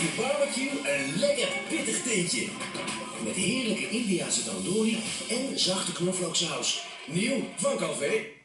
Je barbecue een lekker pittig tintje. Met heerlijke Indiase tandoori en zachte knoflooksaus. Nieuw van Calvé.